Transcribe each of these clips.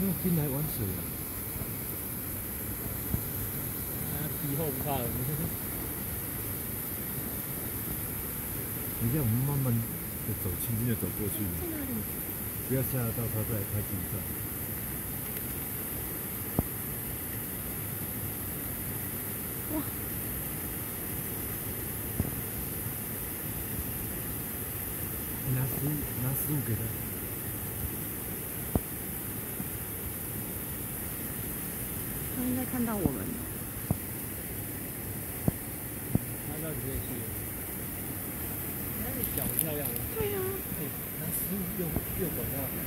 用冰来玩水啊！啊，以后不怕了。等一下，我们慢慢的走，轻轻的走过去，在哪里？不要吓到他在拍地上。哇！你拿食物，拿食物给他。他应该看到我们。看到你可以去。那你脚漂亮。对呀、哎，拿食物用用管道。哎，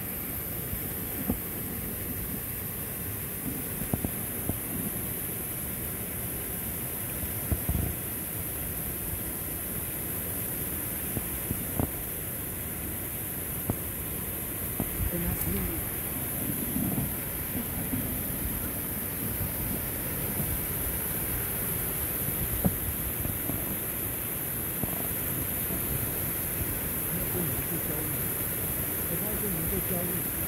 他跟